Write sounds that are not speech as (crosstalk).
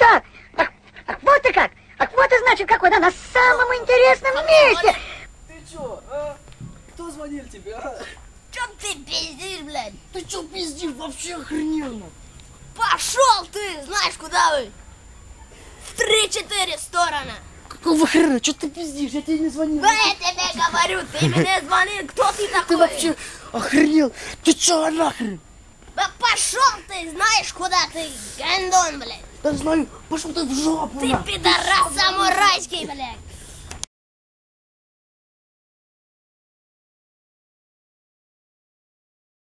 так? Ах, ах, вот ты как! Ах, вот и значит какой, да, на самом интересном месте! Ты чё, а? Кто звонил тебе, а? Чё ты пиздишь, блядь? Ты чё пиздишь, вообще охрененно? Пошел ты, знаешь куда вы? В три-четыре стороны. Какого хрена, чё ты пиздишь, я тебе не звонил. Да я тебе говорю, ты мне звонил, кто ты (laughs) такой? Ты вообще охренел? Ты чё нахрен? Да пошел ты, знаешь куда ты, гандон, блядь. Да знаю, пошел ты в жопу. Ты пидорас самурайский, блядь.